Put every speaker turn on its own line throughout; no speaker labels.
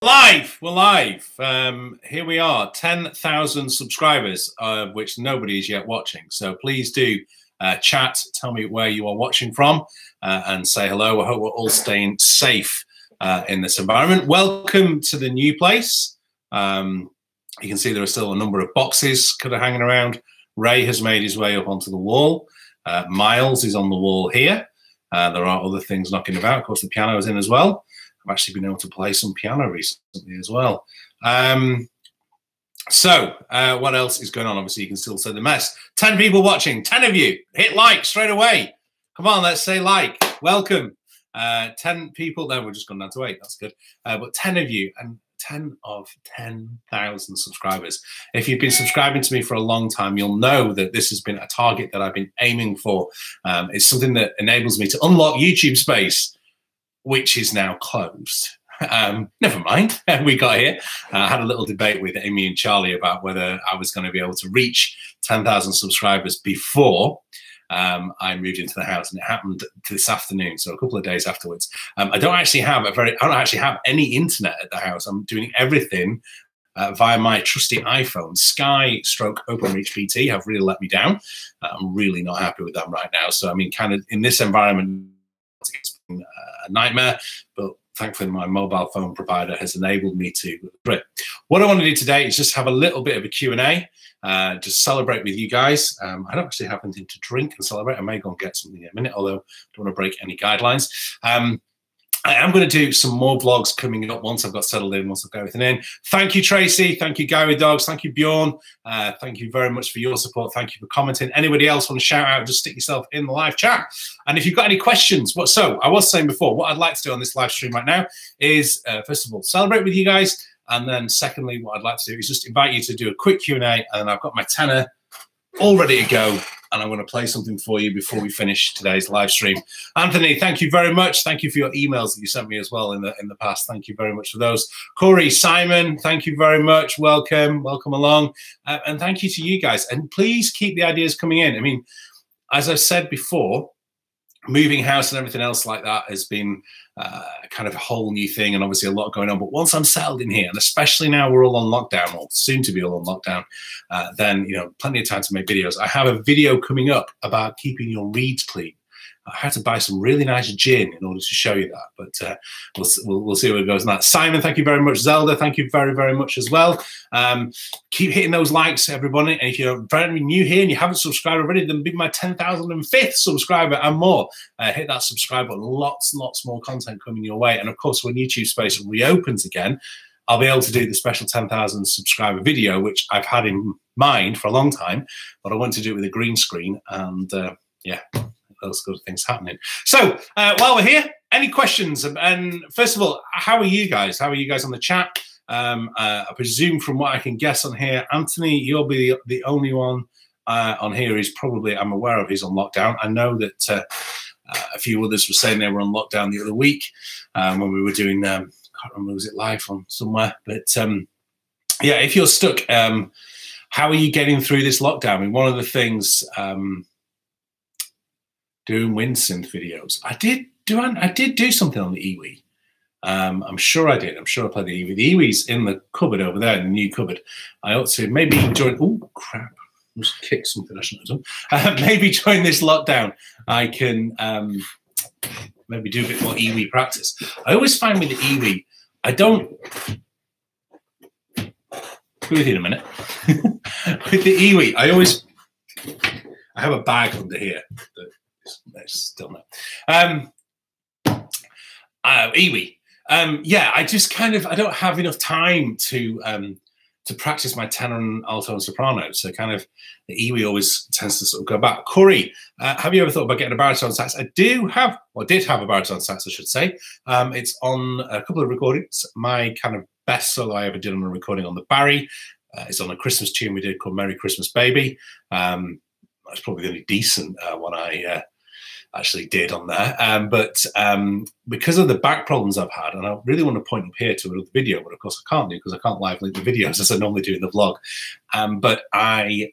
Live, we're live. Um, here we are, 10,000 subscribers, uh, which nobody is yet watching. So please do uh, chat, tell me where you are watching from, uh, and say hello. I hope we're all staying safe uh, in this environment. Welcome to the new place. Um, you can see there are still a number of boxes kind of hanging around. Ray has made his way up onto the wall. Uh, Miles is on the wall here. Uh, there are other things knocking about. Of course, the piano is in as well. I've actually been able to play some piano recently as well. Um, so, uh, what else is going on? Obviously, you can still say the mess. 10 people watching, 10 of you. Hit like straight away. Come on, let's say like. Welcome. Uh, 10 people. There, we're just gone down to eight. That's good. Uh, but 10 of you, and 10 of 10,000 subscribers. If you've been subscribing to me for a long time, you'll know that this has been a target that I've been aiming for. Um, it's something that enables me to unlock YouTube space which is now closed. Um, never mind, we got here. Uh, I had a little debate with Amy and Charlie about whether I was going to be able to reach 10,000 subscribers before um, I moved into the house, and it happened this afternoon, so a couple of days afterwards. Um, I don't actually have a very, I don't actually have any internet at the house. I'm doing everything uh, via my trusty iPhone. Sky Stroke OpenReach BT have really let me down. Uh, I'm really not happy with them right now. So I mean, kind of in this environment, it's been a nightmare, but thankfully my mobile phone provider has enabled me to it. What I want to do today is just have a little bit of a Q&A, uh, just celebrate with you guys. Um, I don't actually have anything to drink and celebrate. I may go and get something in a minute, although I don't want to break any guidelines. Um, I am going to do some more vlogs coming up once I've got settled in, once I've got everything in. Thank you, Tracy. Thank you, Gary Dogs. Thank you, Bjorn. Uh, thank you very much for your support. Thank you for commenting. Anybody else want to shout out, just stick yourself in the live chat. And if you've got any questions, what so I was saying before, what I'd like to do on this live stream right now is, uh, first of all, celebrate with you guys. And then secondly, what I'd like to do is just invite you to do a quick Q&A. And I've got my tenor all ready to go and I'm going to play something for you before we finish today's live stream. Anthony, thank you very much. Thank you for your emails that you sent me as well in the in the past. Thank you very much for those. Corey, Simon, thank you very much. Welcome, welcome along, uh, and thank you to you guys. And please keep the ideas coming in. I mean, as I said before, moving house and everything else like that has been uh, kind of a whole new thing and obviously a lot going on. But once I'm settled in here, and especially now we're all on lockdown or soon to be all on lockdown, uh, then you know plenty of time to make videos. I have a video coming up about keeping your reeds clean. I had to buy some really nice gin in order to show you that, but uh, we'll, we'll, we'll, see where it goes on that. Simon, thank you very much. Zelda, thank you very, very much as well. Um, keep hitting those likes, everybody. And if you're very new here and you haven't subscribed already, then be my 10,005th subscriber and more. Uh, hit that subscribe button. Lots, lots more content coming your way. And of course, when YouTube Space reopens again, I'll be able to do the special 10,000 subscriber video, which I've had in mind for a long time, but I want to do it with a green screen. And uh, yeah, those good things happening. So uh, while we're here, any questions? And first of all, how are you guys? How are you guys on the chat? Um, uh, I presume from what I can guess on here, Anthony, you'll be the, only one uh, on here who's probably I'm aware of. He's on lockdown. I know that uh, uh, a few others were saying they were on lockdown the other week um, when we were doing. Um, I can't remember was it live from somewhere, but um, yeah, if you're stuck, um, how are you getting through this lockdown? I mean, one of the things um, wind synth videos. I did do I, did do something on the EWI. Um, I'm sure I did. I'm sure I played the EWI. The EWI's in the cupboard over there, in the new cupboard. I ought to maybe join. Oh crap! I just kicked something I shouldn't have done. Uh, maybe join this lockdown. I can um, maybe do a bit more EWI practice. I always find with the EWI, I don't. Be with you in a minute. with the EWI, I always I have a bag under here that still no. Um, uh, EWI. Um, yeah, I just kind of I don't have enough time to um, to practice my tenor and alto and soprano. So kind of the EWI always tends to sort of go back. Corey, uh, have you ever thought about getting a baritone sax? I do have, or did have a baritone sax, I should say. Um, it's on a couple of recordings. My kind of best solo I ever did on a recording on the Barry. Uh, it's on a Christmas tune we did called "Merry Christmas Baby." Um, that's probably the only decent uh, one I uh, actually did on there. Um, but um, because of the back problems I've had, and I really want to point up here to another video, but of course I can't do because I can't live link the videos as I normally do in the vlog. Um, but I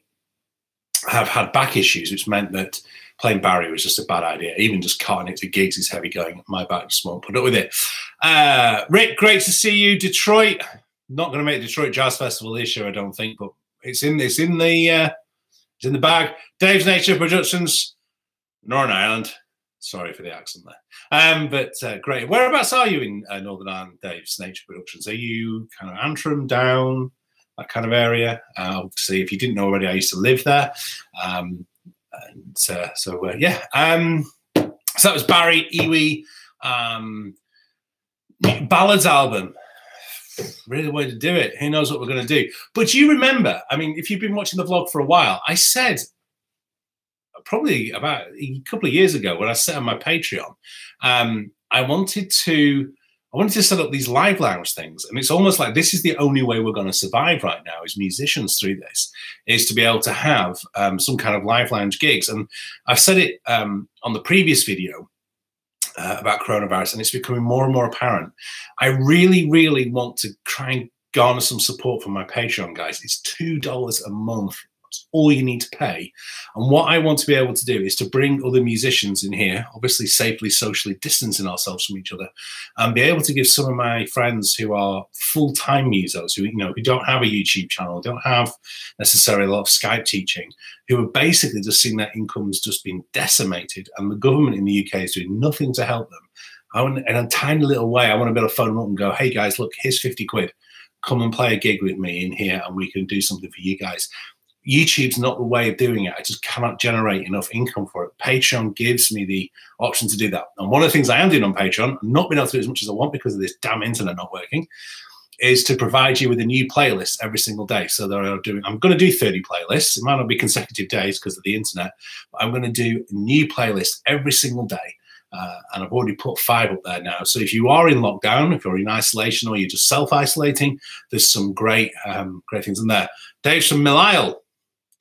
have had back issues, which meant that playing Barry was just a bad idea. Even just carting it to gigs is heavy going. My back just won't put up with it. Uh, Rick, great to see you. Detroit. Not going to make Detroit Jazz Festival this year, I don't think, but it's in it's in the uh, it's in the bag. Dave's Nature Productions, Northern Ireland. Sorry for the accent there. Um, but uh, great. Whereabouts are you in uh, Northern Ireland, Dave's Nature Productions? Are you kind of Antrim down? that kind of area. Uh, obviously, if you didn't know already, I used to live there. Um, and uh, so, uh, yeah. Um, so that was Barry EWI um, Ballads album. Really way to do it. Who knows what we're going to do? But you remember, I mean, if you've been watching the vlog for a while, I said probably about a couple of years ago when I set up my Patreon, um, I wanted to I wanted to set up these live lounge things. And it's almost like this is the only way we're going to survive right now as musicians through this, is to be able to have um, some kind of live lounge gigs. And I've said it um, on the previous video uh, about coronavirus, and it's becoming more and more apparent. I really, really want to try and garner some support from my Patreon guys. It's $2 a month that's all you need to pay. And what I want to be able to do is to bring other musicians in here, obviously safely socially distancing ourselves from each other, and be able to give some of my friends who are full-time musos, who you know who don't have a YouTube channel, don't have necessarily a lot of Skype teaching, who are basically just seeing their incomes just being decimated, and the government in the UK is doing nothing to help them. I want, in a tiny little way, I want to be able to phone them up and go, "Hey guys, look, here's 50 quid." come and play a gig with me in here and we can do something for you guys. YouTube's not the way of doing it. I just cannot generate enough income for it. Patreon gives me the option to do that. And one of the things I am doing on Patreon, not being able to do as much as I want because of this damn internet not working, is to provide you with a new playlist every single day. So are doing, I'm going to do 30 playlists. It might not be consecutive days because of the internet, but I'm going to do a new playlist every single day. Uh, and I've already put five up there now. So if you are in lockdown, if you're in isolation or you're just self-isolating, there's some great, um, great things in there. Dave's from Millisle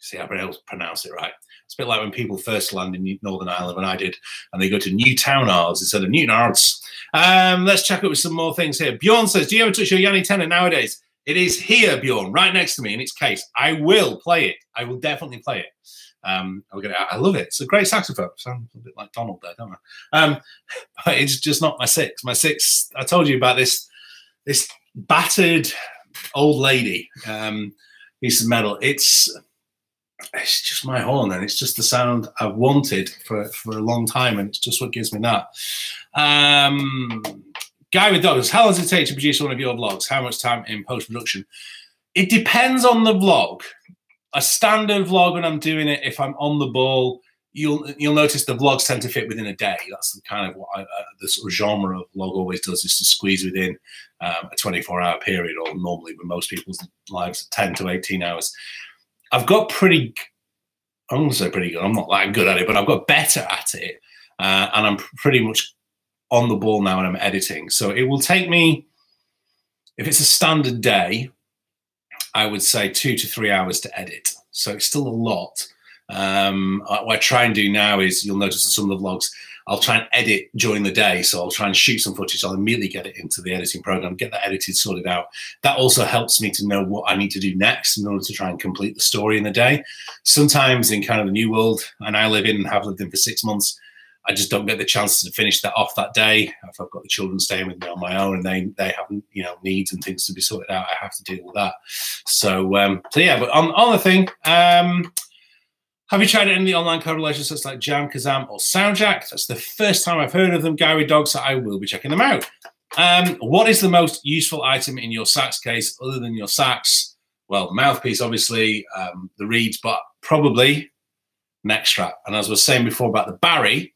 see how else pronounce it right. It's a bit like when people first land in Northern Ireland, when I did, and they go to Newtownards instead of Newtonards. Um, let's check out with some more things here. Bjorn says, Do you ever touch your Yanni tenor nowadays? It is here, Bjorn, right next to me in its case. I will play it. I will definitely play it. Um, I love it. It's a great saxophone. Sounds a bit like Donald there, don't I? Um, it's just not my six. My six. I told you about this this battered old lady um, piece of metal. It's it's just my horn and it's just the sound I've wanted for, for a long time and it's just what gives me that. Um, Guy with Dogs, how long does it take to produce one of your vlogs? How much time in post-production? It depends on the vlog. A standard vlog when I'm doing it, if I'm on the ball, you'll you'll notice the vlogs tend to fit within a day. That's the kind of what I, uh, the sort of genre of vlog always does is to squeeze within um, a 24 hour period, or normally with most people's lives, 10 to 18 hours. I've got pretty, I'm going to say pretty good. I'm not that good at it, but I've got better at it. Uh, and I'm pretty much on the ball now and I'm editing. So it will take me, if it's a standard day, I would say two to three hours to edit. So it's still a lot. Um, what I try and do now is you'll notice in some of the vlogs, I'll try and edit during the day. So I'll try and shoot some footage. I'll immediately get it into the editing program, get that edited, sorted out. That also helps me to know what I need to do next in order to try and complete the story in the day. Sometimes in kind of the new world, and I live in and have lived in for six months, I just don't get the chance to finish that off that day. If I've got the children staying with me on my own and they they have you know needs and things to be sorted out, I have to deal with that. So um, so yeah, but on on the thing, um, have you tried any online correlation sites like JamKazam, or Soundjack? That's the first time I've heard of them, Gary Dog, so I will be checking them out. Um, what is the most useful item in your sax case other than your sax? Well, mouthpiece, obviously, um, the reeds, but probably neck strap. And as I was saying before about the Barry,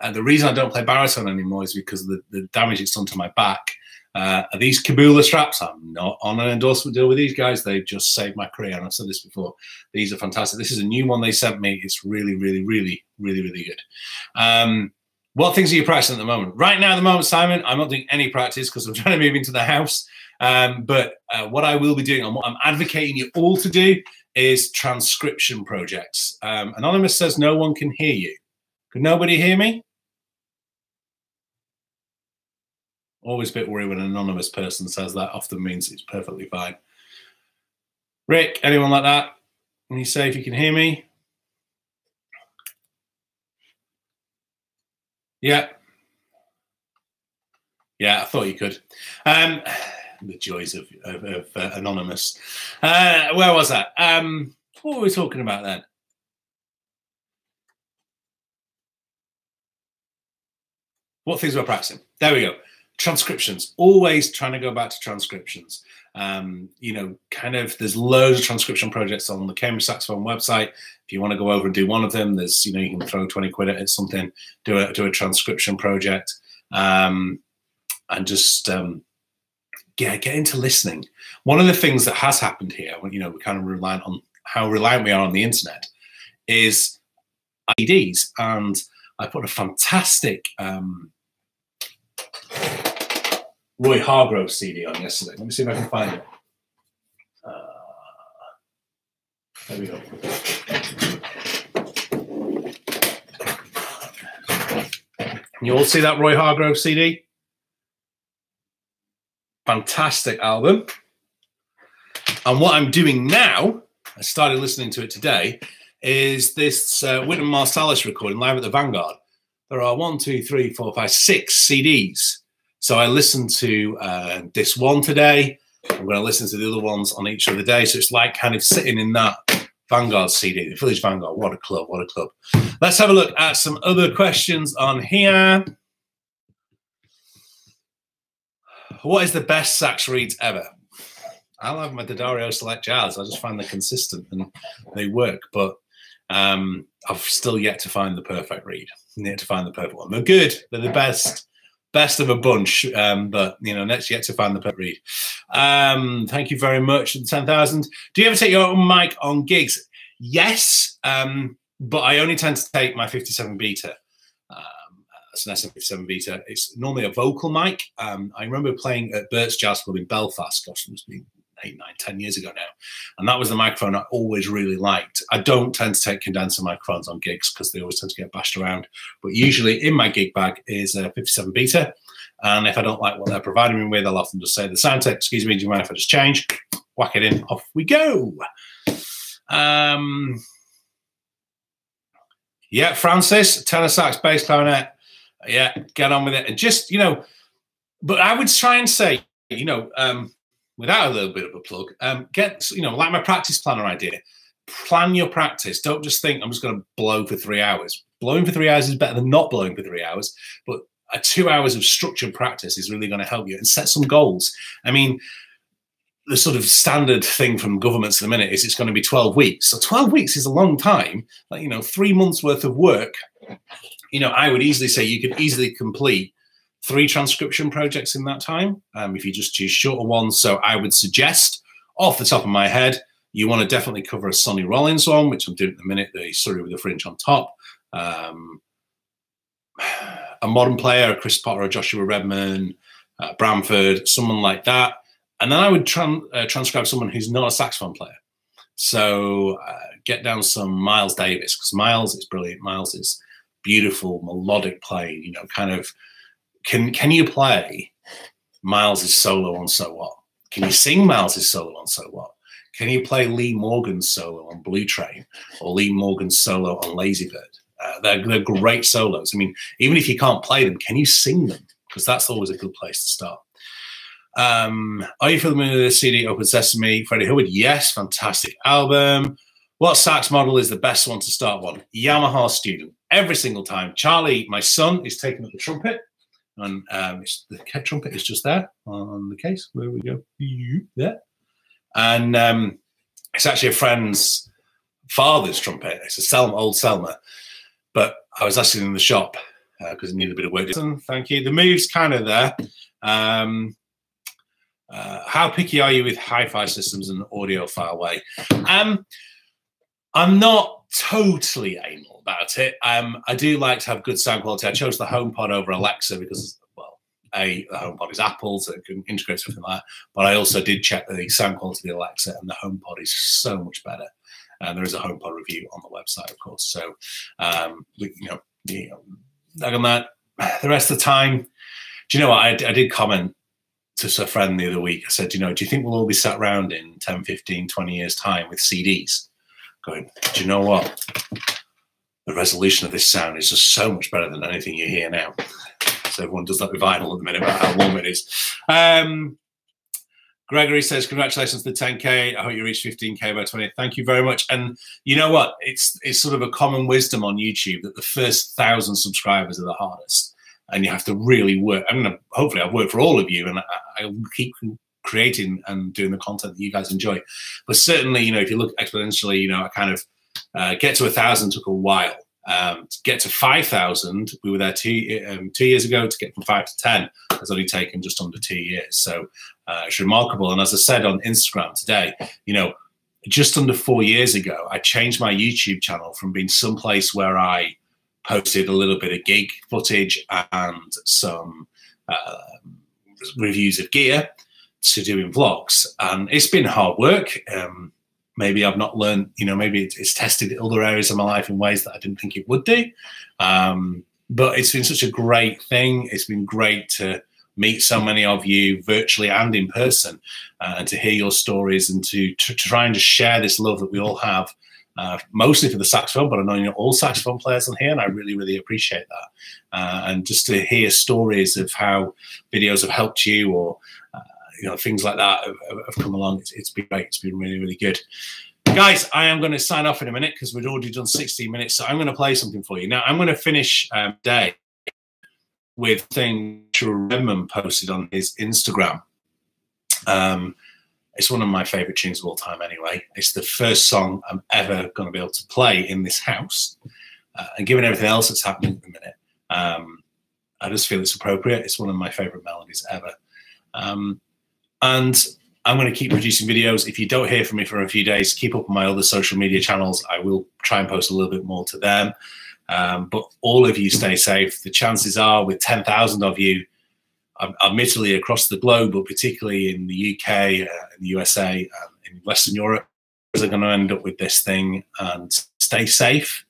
uh, the reason I don't play baritone anymore is because of the, the damage it's done to my back. Uh, are these Kabula straps? I'm not on an endorsement deal with these guys. They've just saved my career. And I've said this before. These are fantastic. This is a new one they sent me. It's really, really, really, really, really good. Um, what things are you practicing at the moment? Right now, at the moment, Simon, I'm not doing any practice because I'm trying to move into the house. Um, but uh, what I will be doing and what I'm advocating you all to do is transcription projects. Um, Anonymous says no one can hear you. Could nobody hear me? Always a bit worried when an anonymous person says that. Often means it's perfectly fine. Rick, anyone like that? Can you say if you can hear me? Yeah. Yeah, I thought you could. Um, the joys of, of, of uh, Anonymous. Uh, where was that? Um, what were we talking about then? What things we're practicing? There we go. Transcriptions. Always trying to go back to transcriptions. Um, you know, kind of there's loads of transcription projects on the Cambridge Saxophone website. If you want to go over and do one of them, there's you know you can throw 20 quid at something, do a do a transcription project, um, and just um, get get into listening. One of the things that has happened here, when you know we're kind of reliant on how reliant we are on the internet, is IDs, and I put a fantastic um, Roy Hargrove CD on yesterday. Let me see if I can find it. Uh, there we go. You all see that Roy Hargrove CD? Fantastic album. And what I'm doing now, I started listening to it today, is this uh, Wynton Marsalis recording live at the Vanguard. There are one, two, three, four, five, six CDs so I listened to uh, this one today. I'm going to listen to the other ones on each other day. So it's like kind of sitting in that Vanguard CD, the Village Vanguard. What a club! What a club! Let's have a look at some other questions on here. What is the best sax reeds ever? I love my D'Addario Select Jazz. I just find they're consistent and they work, but um, I've still yet to find the perfect reed. Yet to find the perfect one. They're good. They're the best best of a bunch. Um, but you know, next yet to find the pet read. Um, thank you very much. Ten thousand. Do you ever take your own mic on gigs? Yes, um, but I only tend to take my fifty-seven beta. It's an SM57 beta. It's normally a vocal mic. Um, I remember playing at Bert's Jazz Club in Belfast. Gosh, it must be eight, nine, ten years ago now. And that was the microphone I always really liked. I don't tend to take condenser microphones on gigs because they always tend to get bashed around. But usually in my gig bag is a 57 beta. And if I don't like what they're providing me with, I'll often just say the sound tech, excuse me, do you mind if I just change? Whack it in, off we go. Um, yeah, Francis, tenor sax, bass clarinet. Yeah, get on with it. And just, you know, but I would try and say, you know, um, without a little bit of a plug, um, get, you know, like my practice planner idea, plan your practice. Don't just think I'm just going to blow for three hours. Blowing for three hours is better than not blowing for three hours, but a two hours of structured practice is really going to help you and set some goals. I mean, the sort of standard thing from governments at the minute is it's going to be 12 weeks. So 12 weeks is a long time. Like, you know, three months worth of work. You know, I would easily say you could easily complete three transcription projects in that time um, if you just choose shorter ones. So I would suggest, off the top of my head, you want to definitely cover a Sonny Rollins one, which I'm doing at the minute, the Surrey with the fringe on top. Um, a modern player, Chris Potter Joshua Redman, uh, Branford, someone like that. And then I would tran uh, transcribe someone who's not a saxophone player. So uh, get down some Miles Davis because Miles is brilliant. Miles is beautiful, melodic playing, you know, kind of can can you play Miles's solo on So What? Can you sing Miles's solo on So What? Can you play Lee Morgan's solo on Blue Train or Lee Morgan's solo on Lazy Bird? Uh, they're, they're great solos. I mean, even if you can't play them, can you sing them? Because that's always a good place to start. Um, are you familiar with the CD Open Sesame? Freddie Hubbard? Yes, fantastic album. What sax model is the best one to start one? Yamaha Student. Every single time. Charlie, my son, is taking up the trumpet and um, the trumpet is just there on the case. Where we go, there, and um, it's actually a friend's father's trumpet. It's a Selmer, old Selmer, but I was actually in the shop because uh, it needed a bit of work. Thank you. The move's kind of there. Um, uh, how picky are you with hi-fi systems and audiophile way? Um, I'm not totally anal about it. Um, I do like to have good sound quality. I chose the HomePod over Alexa because, well, a the HomePod is Apple, so it can integrate something like that. But I also did check the sound quality of the Alexa, and the HomePod is so much better. And there is a HomePod review on the website, of course. So, um, you know, you know, on that, the rest of the time, do you know what? I, I did comment to a friend the other week. I said, you know, do you think we'll all be sat around in 10, 15, 20 years' time with CDs? Going, do you know what? the resolution of this sound is just so much better than anything you hear now. So everyone does that with vinyl at the minute about how warm it is. Um, Gregory says, "Congratulations to the 10k. I hope you reach 15k by 20. Thank you very much." And you know what? It's it's sort of a common wisdom on YouTube that the first thousand subscribers are the hardest, and you have to really work. I'm gonna hopefully I've worked for all of you, and I, I keep creating and doing the content that you guys enjoy. But certainly, you know, if you look exponentially, you know, I kind of uh, get to a thousand took a while. Um, to get to 5,000, we were there two, um, two years ago. To get from five to 10 has only taken just under two years. So uh, it's remarkable. And as I said on Instagram today, you know, just under four years ago, I changed my YouTube channel from being someplace where I posted a little bit of gig footage and some uh, reviews of gear to doing vlogs. And it's been hard work. Um, maybe I've not learned, you know, maybe it's tested other areas of my life in ways that I didn't think it would do. Um, but it's been such a great thing. It's been great to meet so many of you virtually and in person uh, and to hear your stories and to, to, try and just share this love that we all have. Uh, mostly for the saxophone, but I know you know all saxophone players on here, and I really, really appreciate that. Uh, and just to hear stories of how videos have helped you, or uh, you know things like that have, have come along. It's, it's been great. It's been really, really good. Guys, I am going to sign off in a minute because we've already done 16 minutes. So I'm going to play something for you. Now, I'm going to finish um, day with thing Redman posted on his Instagram. Um, it's one of my favorite tunes of all time, anyway. It's the first song I'm ever going to be able to play in this house. Uh, and given everything else that's happening at the minute, um, I just feel it's appropriate. It's one of my favorite melodies ever. Um, and I'm going to keep producing videos. If you don't hear from me for a few days, keep up on my other social media channels. I will try and post a little bit more to them. Um, but all of you stay safe. The chances are, with 10,000 of you, um, admittedly across the globe, but particularly in the UK, uh, in the USA, um, in Western Europe, are going to end up with this thing. And stay safe.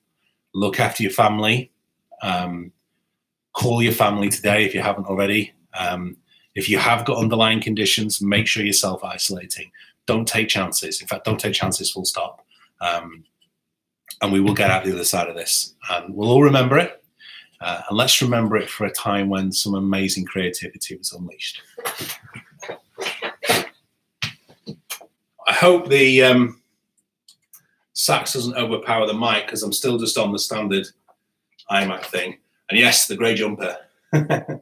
Look after your family. Um, call your family today if you haven't already. Um, if you have got underlying conditions, make sure you're self isolating. Don't take chances. In fact, don't take chances, full stop. Um, and we will get out the other side of this. And we'll all remember it. Uh, and let's remember it for a time when some amazing creativity was unleashed. I hope the um, sax doesn't overpower the mic because I'm still just on the standard iMac thing. And yes, the grey jumper.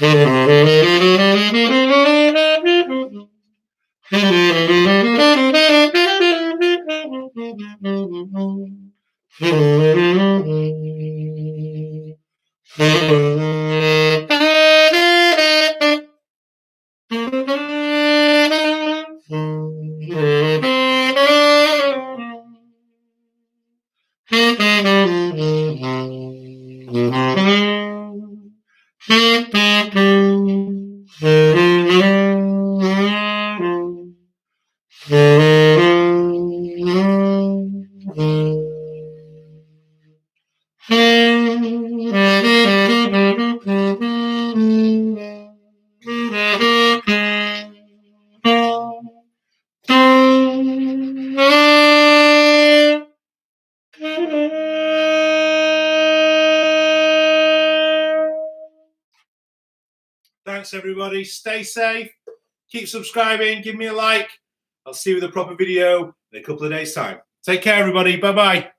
Thank you. Everybody. Stay safe. Keep subscribing. Give me a like. I'll see you with a proper video in a couple of days' time. Take care, everybody. Bye bye.